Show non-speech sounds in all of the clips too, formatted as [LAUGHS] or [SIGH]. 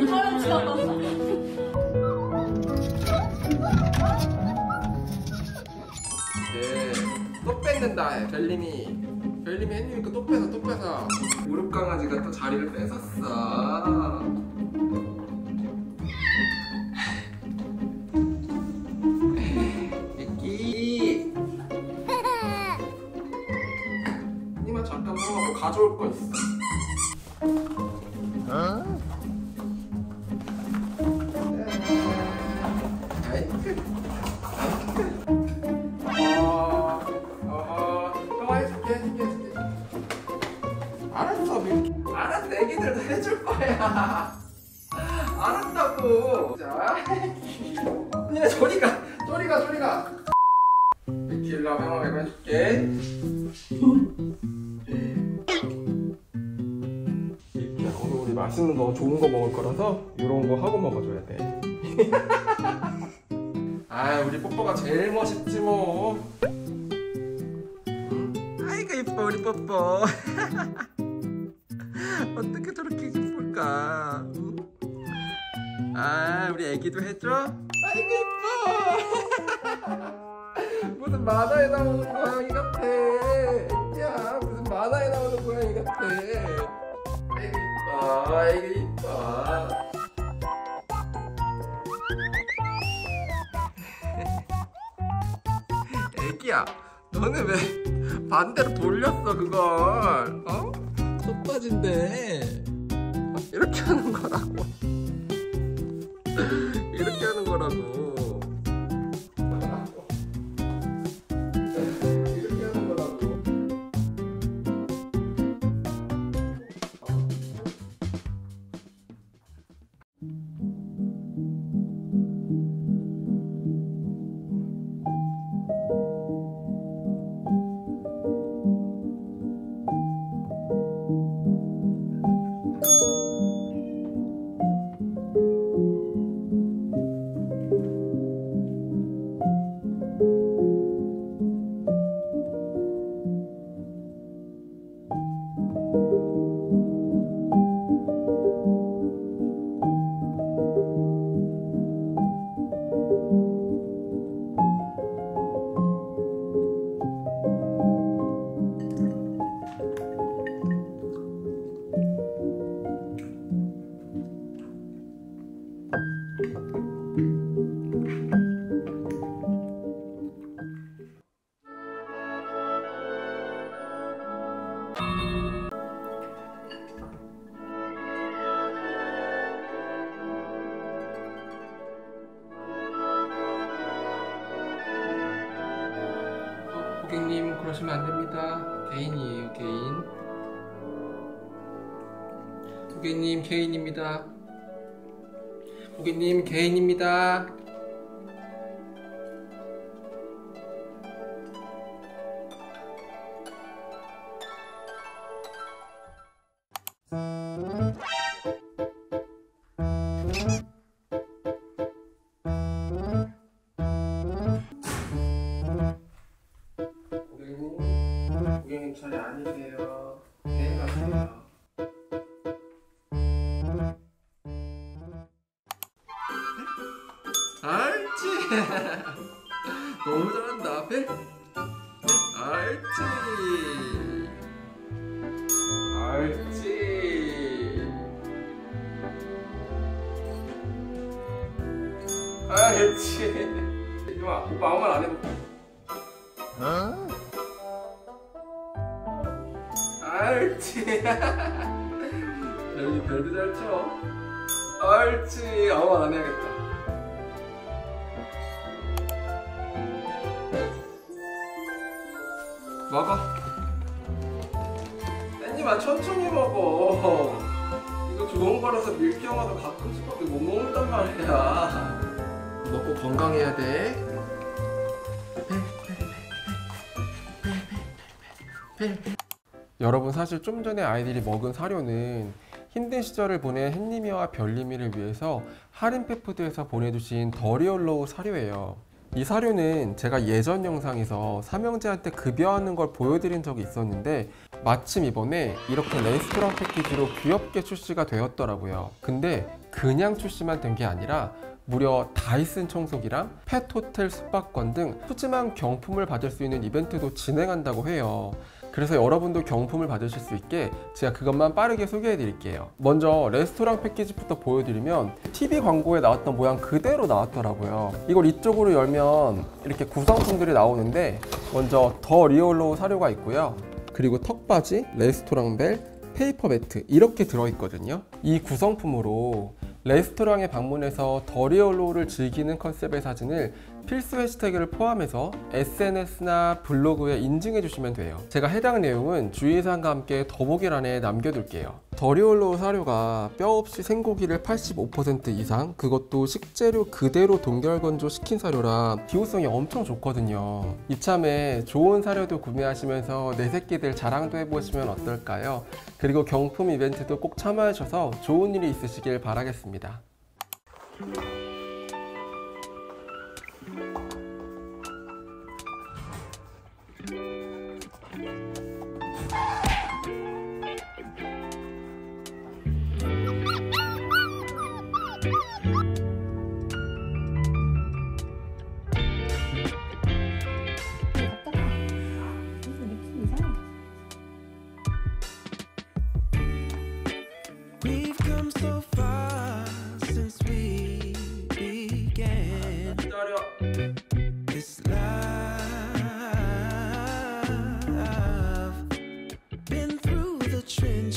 괜찮아. 네, 또 뺏는다 별님이 별님이 햇님이니까 또 뺏어 또 뺏어 무릎 강아지가 또 자리를 뺏었어. 애기 [LAUGHS] 니마 잠깐만 뭐 가져올 거 있어 거야. 알았다고. 자, 그냥 저리가, 저리가, 저리가. 일로 와봐, 한번 해줄게. 오늘 우리 맛있는 거, 좋은 거 먹을 거라서 이런 거 하고 먹어줘야 돼. [LAUGHS] 아 우리 뽀뽀가 제일 멋있지 뭐 아이고 이뻐 우리 뽀뽀 [LAUGHS] 어떻게 저렇게 이쁠까? 응? 아 우리 애기도 해줘? 아이고 이뻐. [LAUGHS] 무슨 만화에 나오는 고양이 같아. 야 무슨 만화에 나오는 고양이 같아. 아이고 이뻐. 아이고 이뻐. 애기야 너는 왜 반대로 돌렸어 그걸? 어? 속바지인데 어, 고객님 그러시면 안 됩니다. 개인이에요, 개인. 고객님 개인입니다. 고객님 개인입니다. 알지. [LAUGHS] 너무 잘한다. 배. 배. 알지. 알지. 알지. 이마 오빠 아무 말 안 해볼게. 알지. [LAUGHS] 별도 잘 쳐. 알지. 아무 말 안 해야겠다. 먹어. 깻잎아 천천히 먹어. 이거 좋은 거라서 밀키 형아도 가끔씩밖에 못 먹는단 말이야. 먹고 건강해야 돼. 여러분 사실 좀 전에 아이들이 먹은 사료는 힘든 시절을 보낸 햇님이와 별님이를 위해서 하림펫푸드에서 보내주신 더리얼로우 사료예요. 이 사료는 제가 예전 영상에서 삼형제한테 급여하는 걸 보여드린 적이 있었는데 마침 이번에 이렇게 레스토랑 패키지로 귀엽게 출시가 되었더라고요. 근데 그냥 출시만 된 게 아니라 무려 다이슨 청소기랑 펫 호텔 숙박권 등 푸짐한 경품을 받을 수 있는 이벤트도 진행한다고 해요. 그래서 여러분도 경품을 받으실 수 있게 제가 그것만 빠르게 소개해 드릴게요. 먼저 레스토랑 패키지부터 보여드리면 TV 광고에 나왔던 모양 그대로 나왔더라고요. 이걸 이쪽으로 열면 이렇게 구성품들이 나오는데 먼저 더 리얼로우 사료가 있고요. 그리고 턱받이, 레스토랑 벨, 페이퍼 매트 이렇게 들어있거든요. 이 구성품으로 레스토랑에 방문해서 더리얼로우를 즐기는 컨셉의 사진을 필수 해시태그를 포함해서 SNS나 블로그에 인증해 주시면 돼요. 제가 해당 내용은 주의사항과 함께 더보기란에 남겨둘게요. 더리얼로우 사료가 뼈 없이 생고기를 85% 이상 그것도 식재료 그대로 동결 건조 시킨 사료라 기호성이 엄청 좋거든요. 이참에 좋은 사료도 구매하시면서 내 새끼들 자랑도 해보시면 어떨까요? 그리고 경품 이벤트도 꼭 참여하셔서 좋은 일이 있으시길 바라겠습니다. ああ。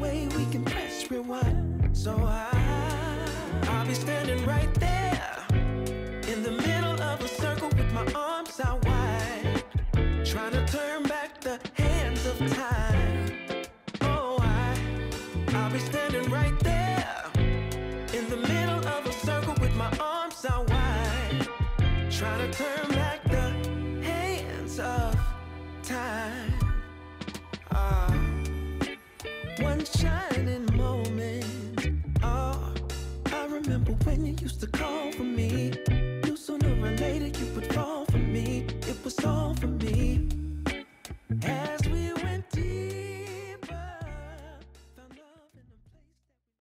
Way we can press rewind. So I, I'll be standing right there remember when you used to call for me. Knew sooner or later you would fall for me. It was all for me